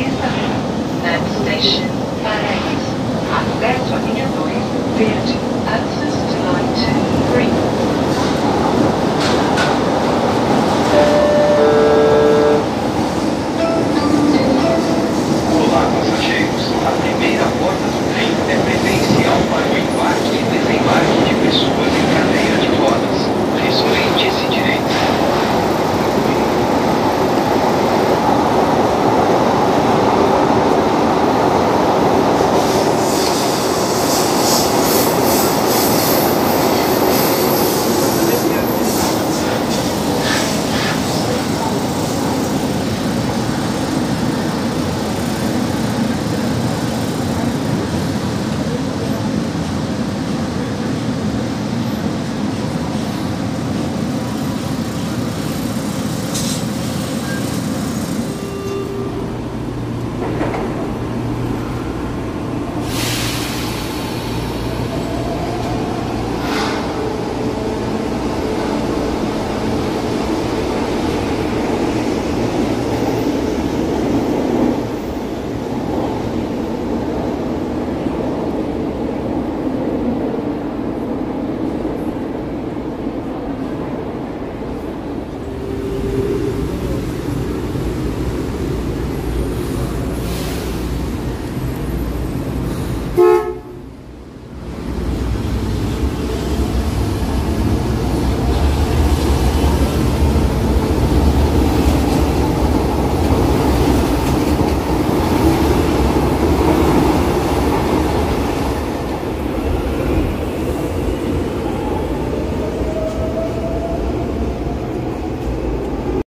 Estação Station Paraíso. Acesso a linha 2, verde. azul.